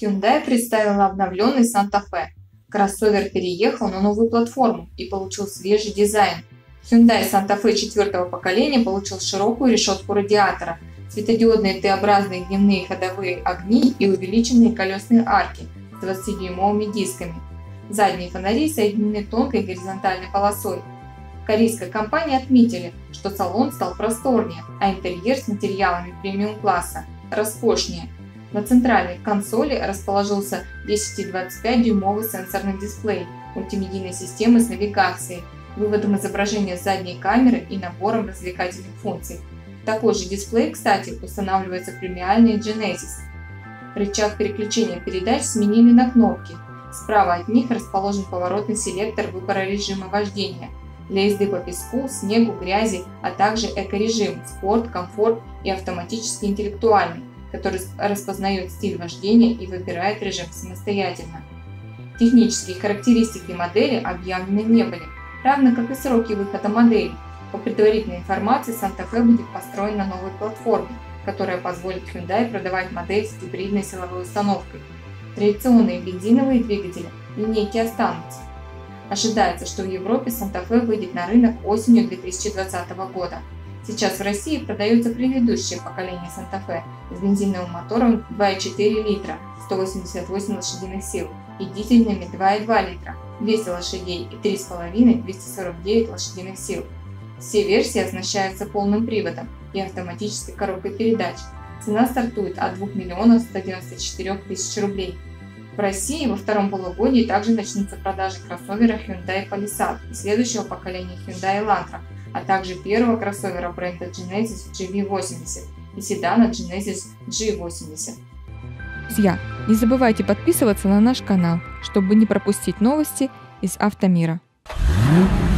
Hyundai представила обновленный Santa Fe. Кроссовер переехал на новую платформу и получил свежий дизайн. Hyundai Santa Fe четвертого поколения получил широкую решетку радиатора, светодиодные Т-образные дневные ходовые огни и увеличенные колесные арки с 20-дюймовыми дисками. Задние фонари соединены тонкой горизонтальной полосой. В корейской компании отметили, что салон стал просторнее, а интерьер с материалами премиум-класса роскошнее – на центральной консоли расположился 10,25-дюймовый сенсорный дисплей мультимедийной системы с навигацией, выводом изображения с задней камеры и набором развлекательных функций. Такой же дисплей, кстати, устанавливается в премиальной Genesis. Рычаг переключения передач сменили на кнопки. Справа от них расположен поворотный селектор выбора режима вождения для езды по песку, снегу, грязи, а также экорежим, спорт, комфорт и автоматически интеллектуальный который распознает стиль вождения и выбирает режим самостоятельно. Технические характеристики модели объявлены не были, равно как и сроки выхода модели. По предварительной информации, Fe будет построен на новой платформе, которая позволит Hyundai продавать модель с гибридной силовой установкой. Традиционные бензиновые двигатели линейки останутся. Ожидается, что в Европе Fe выйдет на рынок осенью 2020 года. Сейчас в России продается предыдущее поколение Санта-Фе с бензиновым мотором 2,4 литра, 188 лошадиных сил и дизельными 2,2 литра, 200 лошадей и 3,5 249 лошадиных сил. Все версии оснащаются полным приводом и автоматической коробкой передач. Цена стартует от 2 миллионов 194 тысяч рублей. В России во втором полугодии также начнутся продажи кроссовера Hyundai Palisade и следующего поколения Hyundai Elantra – а также первого кроссовера бренда Genesis GV80 и седана Genesis G80. Друзья, не забывайте подписываться на наш канал, чтобы не пропустить новости из автомира. Mm-hmm.